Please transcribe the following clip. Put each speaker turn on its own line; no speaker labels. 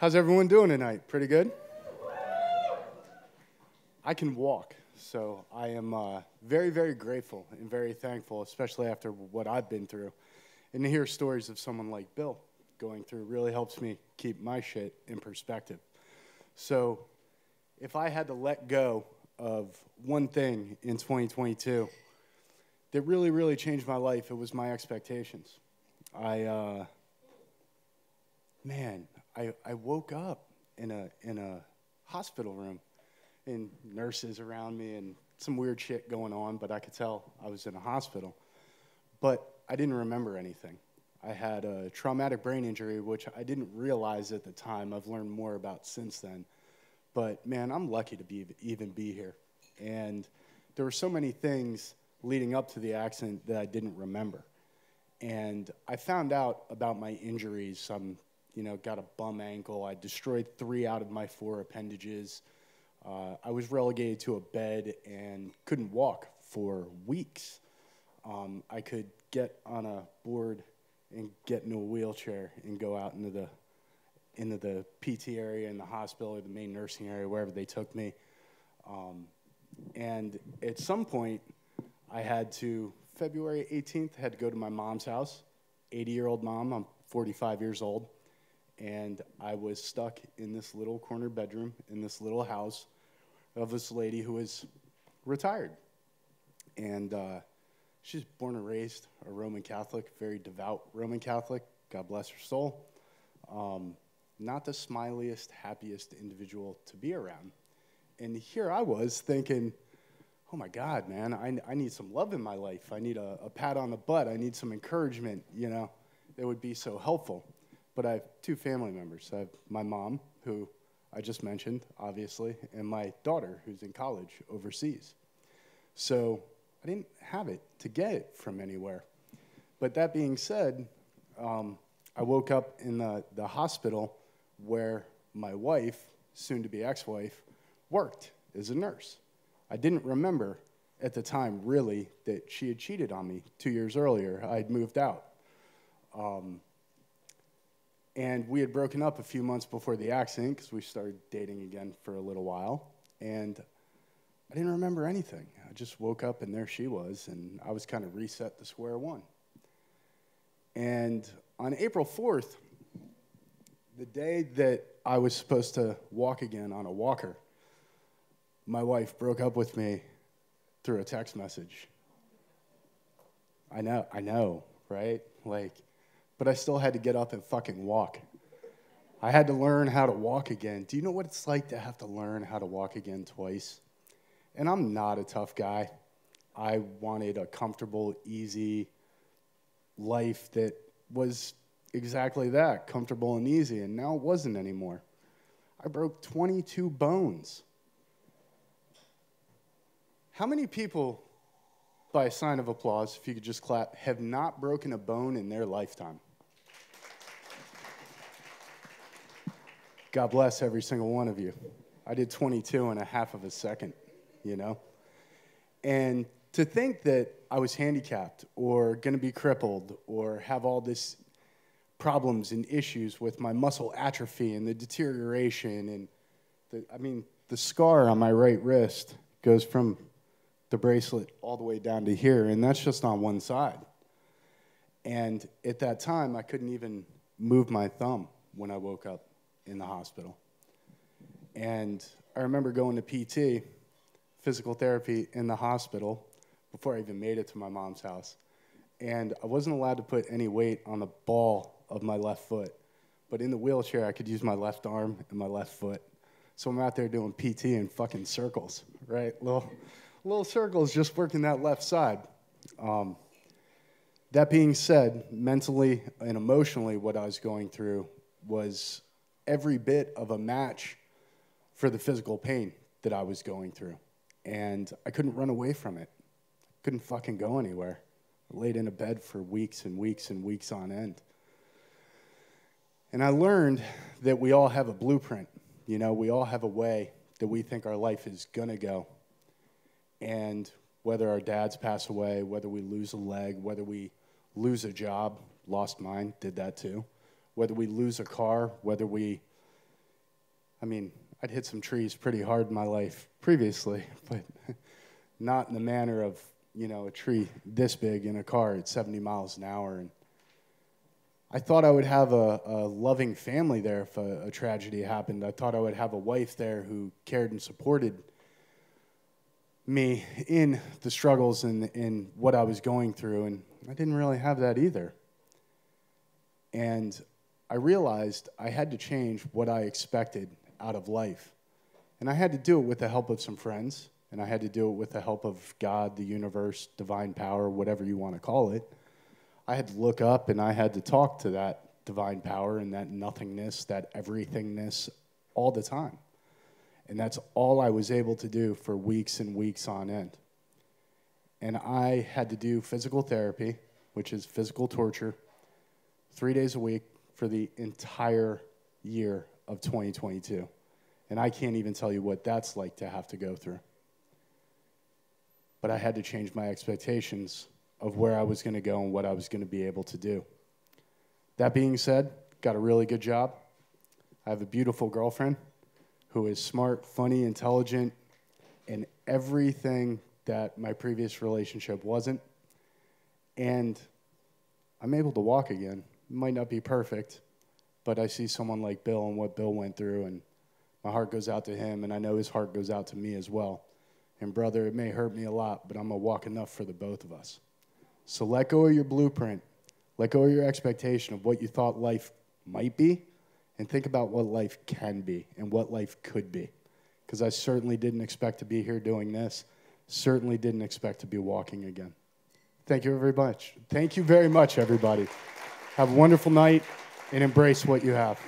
How's everyone doing tonight? Pretty good? I can walk, so I am uh, very, very grateful and very thankful, especially after what I've been through. And to hear stories of someone like Bill going through really helps me keep my shit in perspective. So, if I had to let go of one thing in 2022 that really, really changed my life, it was my expectations. I, uh, man, I, I woke up in a, in a hospital room and nurses around me and some weird shit going on, but I could tell I was in a hospital. But I didn't remember anything. I had a traumatic brain injury, which I didn't realize at the time. I've learned more about since then. But man, I'm lucky to be, even be here. And there were so many things leading up to the accident that I didn't remember. And I found out about my injuries. I'm, you know, got a bum ankle. I destroyed three out of my four appendages. Uh, I was relegated to a bed and couldn't walk for weeks. Um, I could get on a board and get into a wheelchair and go out into the into the PT area in the hospital or the main nursing area, wherever they took me. Um, and at some point, I had to, February 18th, had to go to my mom's house, 80 year old mom, I'm 45 years old. And I was stuck in this little corner bedroom in this little house of this lady who was retired. And uh, she's born and raised a Roman Catholic, very devout Roman Catholic. God bless her soul. Um, not the smiliest, happiest individual to be around. And here I was thinking, oh my God, man, I, I need some love in my life. I need a, a pat on the butt. I need some encouragement, you know, that would be so helpful. But I have two family members. I have my mom, who I just mentioned, obviously, and my daughter, who's in college overseas. So I didn't have it to get it from anywhere. But that being said, um, I woke up in the, the hospital where my wife, soon to be ex wife, worked as a nurse. I didn't remember at the time really that she had cheated on me two years earlier. I'd moved out. Um, and we had broken up a few months before the accident because we started dating again for a little while. And I didn't remember anything. I just woke up and there she was, and I was kind of reset to square one. And on April 4th, the day that I was supposed to walk again on a walker, my wife broke up with me through a text message. I know, I know, right? Like, but I still had to get up and fucking walk. I had to learn how to walk again. Do you know what it's like to have to learn how to walk again twice? And I'm not a tough guy. I wanted a comfortable, easy life that was exactly that comfortable and easy, and now it wasn't anymore. I broke 22 bones. How many people, by a sign of applause, if you could just clap, have not broken a bone in their lifetime? God bless every single one of you. I did 22 and a half of a second, you know? And to think that I was handicapped or going to be crippled or have all this problems and issues with my muscle atrophy and the deterioration and the, I mean the scar on my right wrist goes from the bracelet all the way down to here and that's just on one side. And at that time I couldn't even move my thumb when I woke up in the hospital. And I remember going to PT, physical therapy in the hospital before I even made it to my mom's house. And I wasn't allowed to put any weight on the ball of my left foot. But in the wheelchair, I could use my left arm and my left foot. So I'm out there doing PT in fucking circles, right? Little, little circles just working that left side. Um, that being said, mentally and emotionally, what I was going through was every bit of a match for the physical pain that I was going through. And I couldn't run away from it. Couldn't fucking go anywhere. I laid in a bed for weeks and weeks and weeks on end. And I learned that we all have a blueprint. You know, we all have a way that we think our life is going to go. And whether our dads pass away, whether we lose a leg, whether we lose a job, lost mine, did that too, whether we lose a car, whether we I mean, I'd hit some trees pretty hard in my life previously, but not in the manner of, you know, a tree this big in a car at 70 miles an hour. And I thought I would have a, a loving family there if a, a tragedy happened. I thought I would have a wife there who cared and supported me in the struggles and in what I was going through. And I didn't really have that either. And I realized I had to change what I expected out of life. And I had to do it with the help of some friends, and I had to do it with the help of God, the universe, divine power, whatever you want to call it. I had to look up and I had to talk to that divine power and that nothingness, that everythingness all the time. And that's all I was able to do for weeks and weeks on end. And I had to do physical therapy, which is physical torture, three days a week for the entire year of 2022. And I can't even tell you what that's like to have to go through. But I had to change my expectations of where I was going to go and what I was going to be able to do. That being said, got a really good job. I have a beautiful girlfriend who is smart, funny, intelligent, and everything that my previous relationship wasn't. And I'm able to walk again. Might not be perfect, but I see someone like Bill and what Bill went through, and my heart goes out to him, and I know his heart goes out to me as well. And brother, it may hurt me a lot, but I'm to walk enough for the both of us. So let go of your blueprint. Let go of your expectation of what you thought life might be and think about what life can be and what life could be. Because I certainly didn't expect to be here doing this, certainly didn't expect to be walking again. Thank you very much. Thank you very much, everybody. Have a wonderful night and embrace what you have.